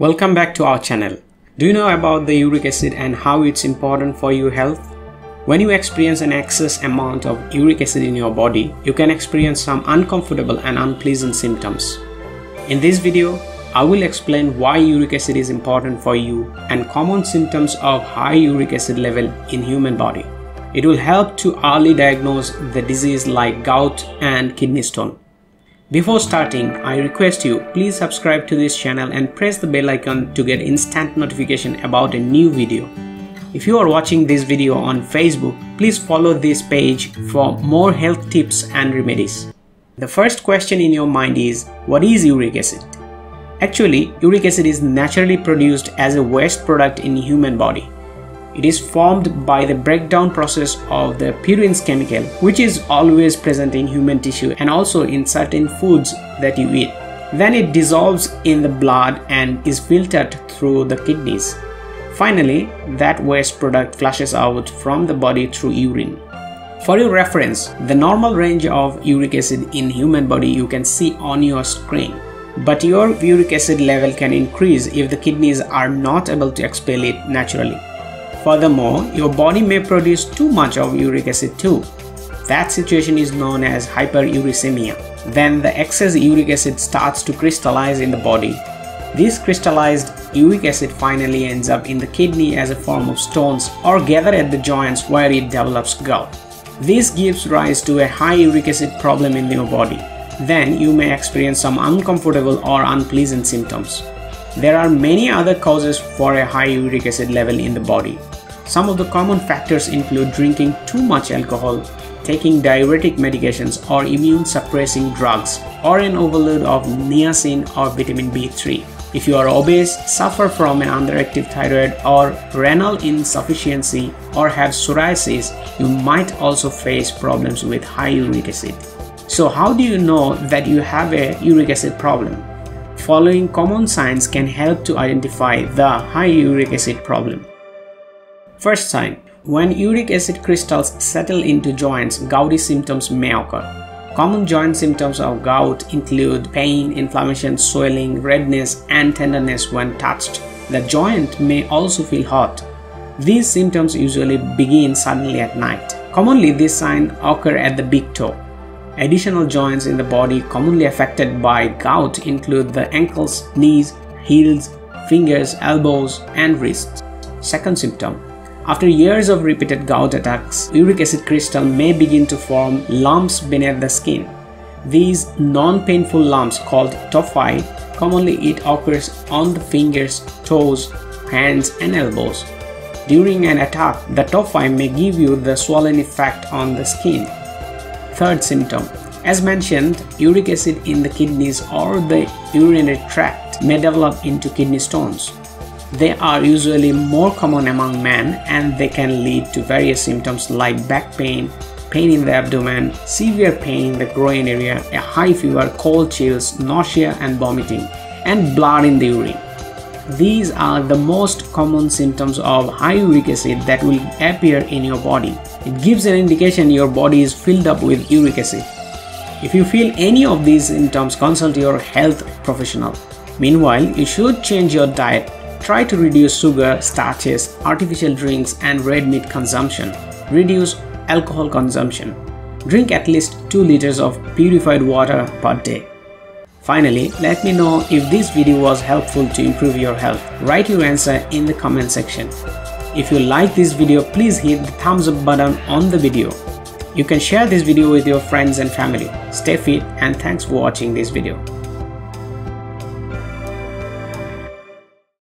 Welcome back to our channel. Do you know about the uric acid and how it's important for your health? When you experience an excess amount of uric acid in your body, you can experience some uncomfortable and unpleasant symptoms. In this video, I will explain why uric acid is important for you and common symptoms of high uric acid level in human body. It will help to early diagnose the disease like gout and kidney stone. Before starting, I request you please subscribe to this channel and press the bell icon to get instant notification about a new video. If you are watching this video on Facebook, please follow this page for more health tips and remedies. The first question in your mind is what is uric acid? Actually, uric acid is naturally produced as a waste product in human body. It is formed by the breakdown process of the purines chemical, which is always present in human tissue and also in certain foods that you eat. Then it dissolves in the blood and is filtered through the kidneys. Finally, that waste product flushes out from the body through urine. For your reference, the normal range of uric acid in human body you can see on your screen. But your uric acid level can increase if the kidneys are not able to expel it naturally. Furthermore, your body may produce too much of uric acid too. That situation is known as hyperuricemia. Then the excess uric acid starts to crystallize in the body. This crystallized uric acid finally ends up in the kidney as a form of stones or gather at the joints where it develops gout. This gives rise to a high uric acid problem in your body. Then you may experience some uncomfortable or unpleasant symptoms. There are many other causes for a high uric acid level in the body. Some of the common factors include drinking too much alcohol, taking diuretic medications or immune suppressing drugs, or an overload of niacin or vitamin B3. If you are obese, suffer from an underactive thyroid or renal insufficiency, or have psoriasis, you might also face problems with high uric acid. So, how do you know that you have a uric acid problem? Following common signs can help to identify the high uric acid problem. First sign when uric acid crystals settle into joints, gouty symptoms may occur. Common joint symptoms of gout include pain, inflammation, swelling, redness, and tenderness when touched. The joint may also feel hot. These symptoms usually begin suddenly at night. Commonly, this sign occur at the big toe. Additional joints in the body commonly affected by gout include the ankles, knees, heels, fingers, elbows, and wrists. Second symptom after years of repeated gout attacks, uric acid crystal may begin to form lumps beneath the skin. These non-painful lumps called tophi commonly it occurs on the fingers, toes, hands and elbows. During an attack, the tophi may give you the swollen effect on the skin. Third symptom. As mentioned, uric acid in the kidneys or the urinary tract may develop into kidney stones. They are usually more common among men and they can lead to various symptoms like back pain, pain in the abdomen, severe pain in the groin area, a high fever, cold chills, nausea and vomiting, and blood in the urine. These are the most common symptoms of high uric acid that will appear in your body. It gives an indication your body is filled up with uric acid. If you feel any of these symptoms, consult your health professional. Meanwhile, you should change your diet. Try to reduce sugar, starches, artificial drinks, and red meat consumption. Reduce alcohol consumption. Drink at least 2 liters of purified water per day. Finally, let me know if this video was helpful to improve your health. Write your answer in the comment section. If you like this video, please hit the thumbs up button on the video. You can share this video with your friends and family. Stay fit and thanks for watching this video.